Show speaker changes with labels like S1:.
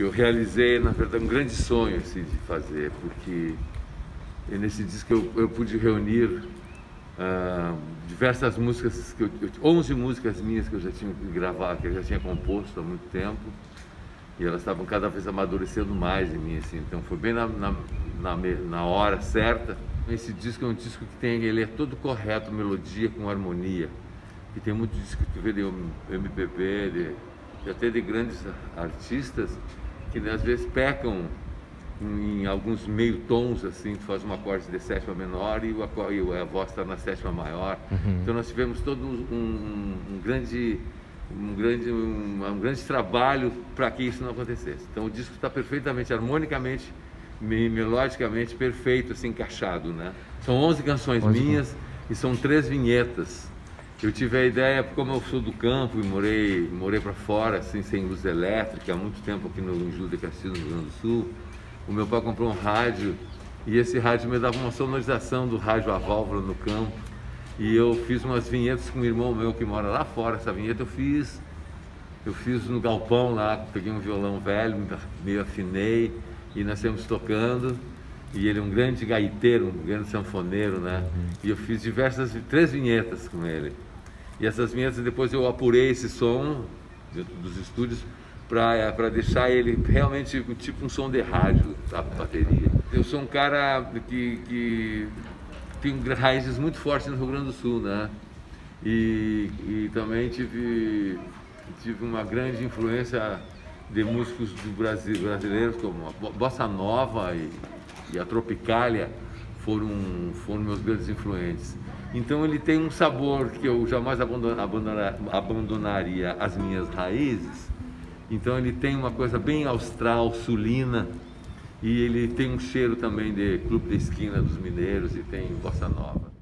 S1: que eu realizei, na verdade, um grande sonho assim, de fazer, porque nesse disco eu, eu pude reunir uh, diversas músicas, que eu, 11 músicas minhas que eu já tinha gravado, que eu já tinha composto há muito tempo, e elas estavam cada vez amadurecendo mais em mim, assim, então foi bem na, na, na, na hora certa. Esse disco é um disco que tem, ele é todo correto, melodia com harmonia, que tem muito disco que vê de MPB, de, até de grandes artistas, que às vezes pecam em, em alguns meio tons, assim, tu faz um acorde de sétima menor e, o, e a voz está na sétima maior. Uhum. Então nós tivemos todo um, um, um grande um grande, um, um grande trabalho para que isso não acontecesse. Então o disco está perfeitamente, harmonicamente, melodicamente perfeito, assim, encaixado, né? São 11 canções 11 minhas e são três vinhetas. Eu tive a ideia, como eu sou do campo e morei, morei para fora, assim, sem luz elétrica, há muito tempo aqui no Júlio de Castilho, no Rio Grande do Sul. O meu pai comprou um rádio e esse rádio me dava uma sonorização do rádio a válvula no campo. E eu fiz umas vinhetas com um irmão meu que mora lá fora. Essa vinheta eu fiz, eu fiz no galpão lá, peguei um violão velho, meio afinei e nós estamos tocando. E ele é um grande gaiteiro, um grande sanfoneiro, né? E eu fiz diversas, três vinhetas com ele. E essas vinhetas depois eu apurei esse som dentro dos estúdios para deixar ele realmente tipo um som de rádio, a bateria. Eu sou um cara que, que tem raízes muito fortes no Rio Grande do Sul, né? E, e também tive, tive uma grande influência de músicos do Brasil, brasileiros como a Bossa Nova e, e a Tropicália foram, foram meus grandes influentes. Então ele tem um sabor que eu jamais abandonar, abandonaria as minhas raízes. Então ele tem uma coisa bem austral, sulina, e ele tem um cheiro também de clube de esquina dos mineiros e tem bossa nova.